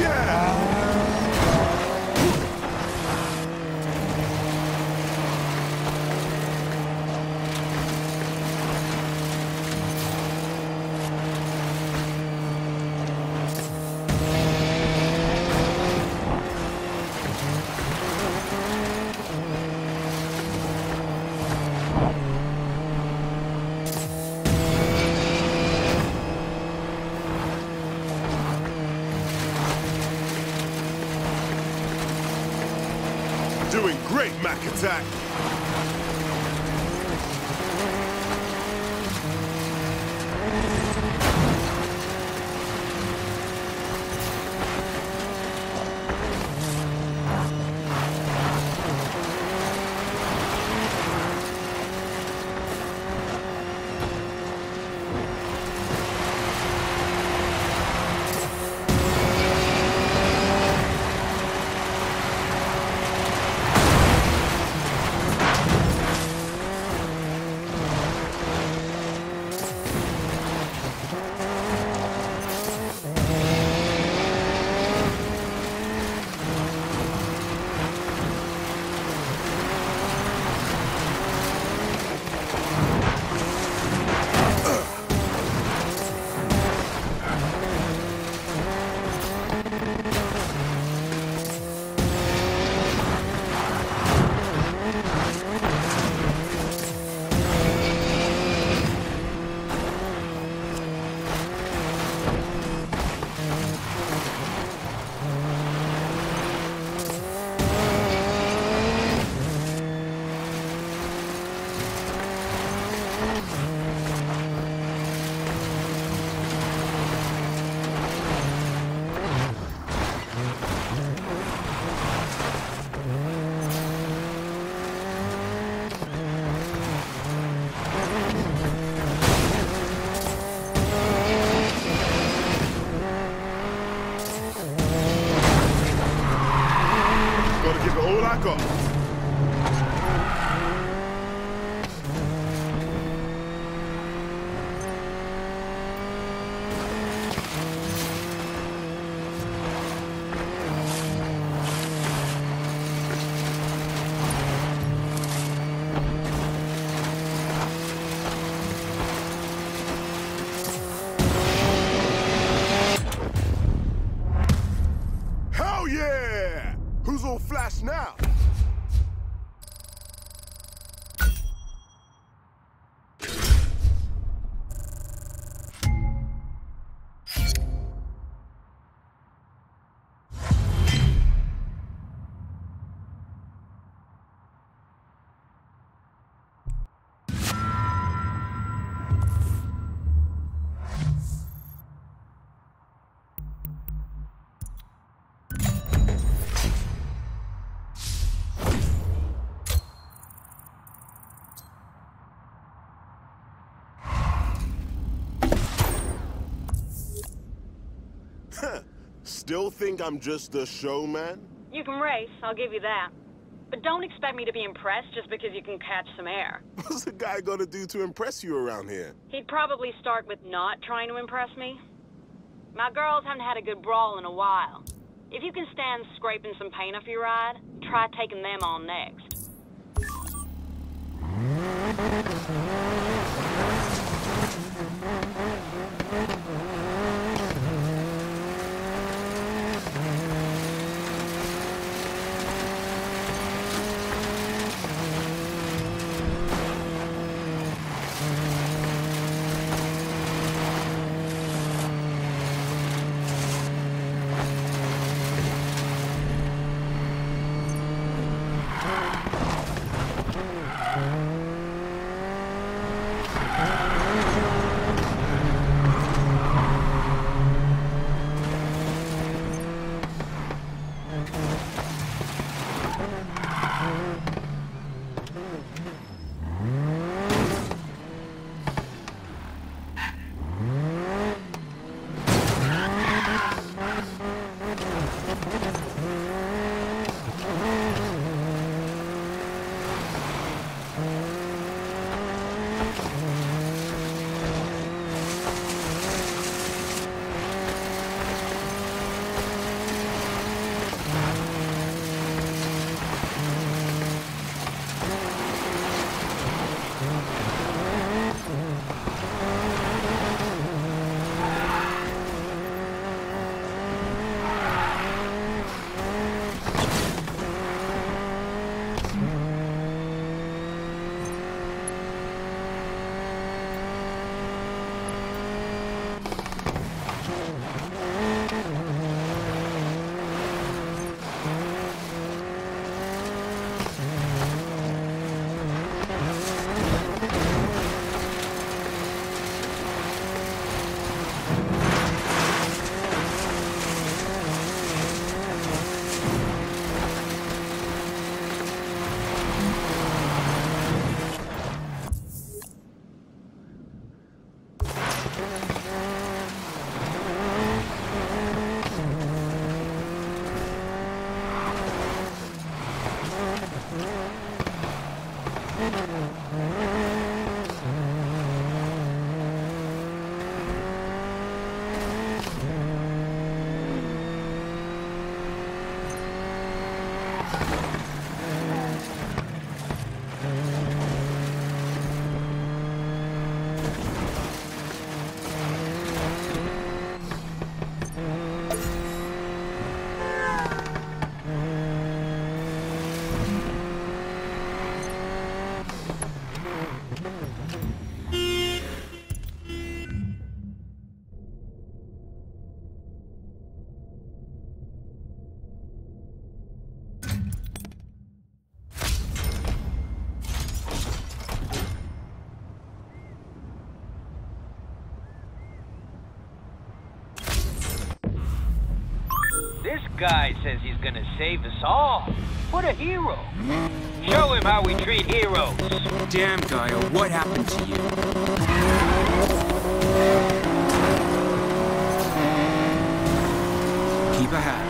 yeah. Great, Still think I'm just a showman? You can race, I'll give you that. But don't expect me to be impressed just because you can catch some air. What's a guy gonna do to impress you around here? He'd probably start with not trying to impress me. My girls haven't had a good brawl in a while. If you can stand scraping some paint off your ride, try taking them on next. Guy says he's gonna save us all. What a hero. Show him how we treat heroes. Damn, Gaio, what happened to you? Keep a hat.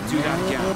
Not do that again.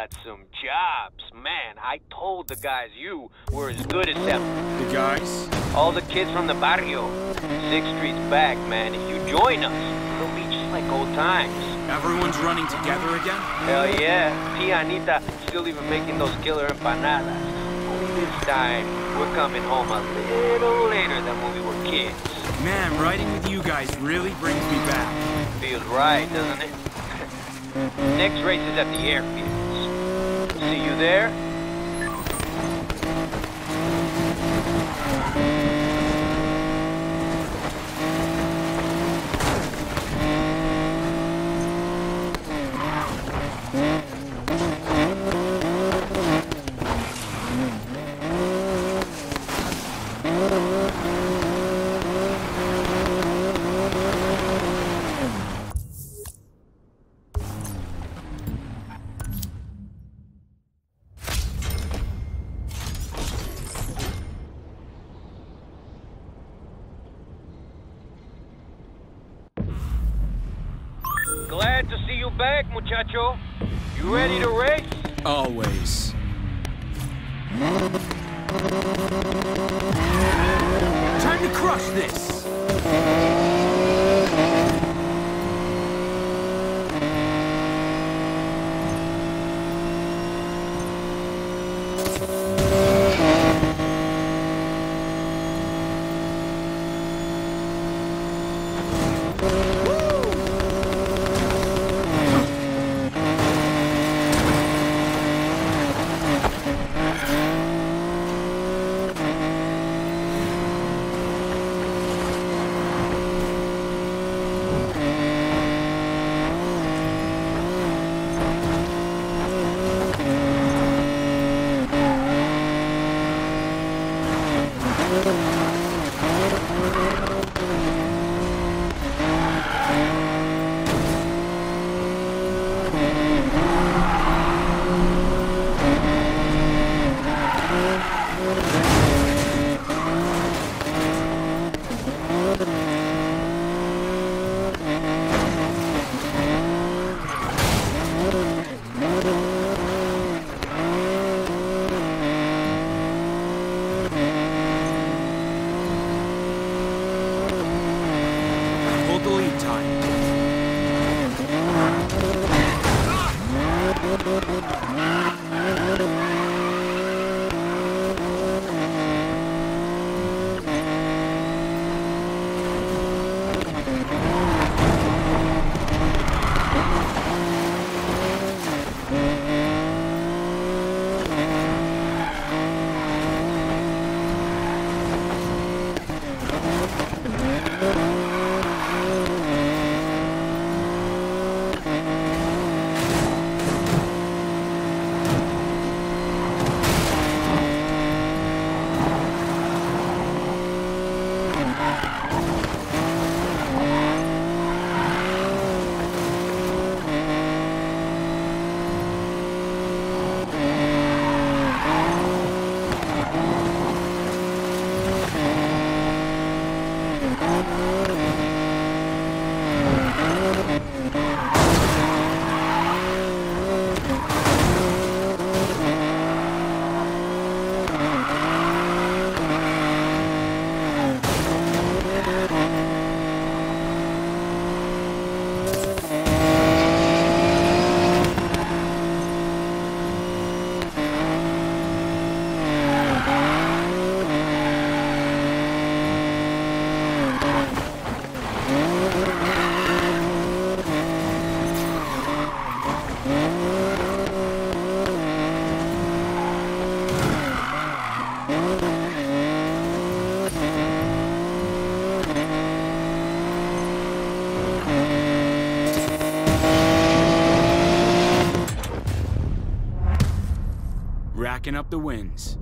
Got some jobs. Man, I told the guys you were as good as them. The guys? All the kids from the barrio. Six streets back, man. If you join us, it'll be just like old times. Everyone's running together again? Hell yeah. Tia Anita still even making those killer empanadas. Only this time, we're coming home a little later than when we were kids. Man, riding with you guys really brings me back. Feels right, doesn't it? Next race is at the airfields. See you there? Glad to see you back, muchacho. You ready to race? Always. Time to crush this! Racking up the wins.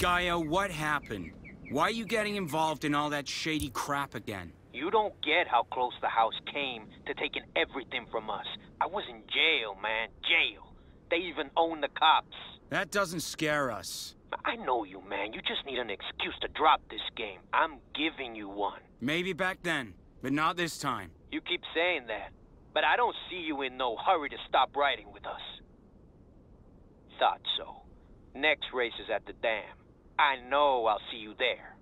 Gaia, what happened? Why are you getting involved in all that shady crap again? You don't get how close the house came to taking everything from us. I was in jail, man. Jail. They even own the cops. That doesn't scare us. I know you, man. You just need an excuse to drop this game. I'm giving you one. Maybe back then, but not this time. You keep saying that, but I don't see you in no hurry to stop riding with us. Thought so. Next race is at the dam. I know I'll see you there.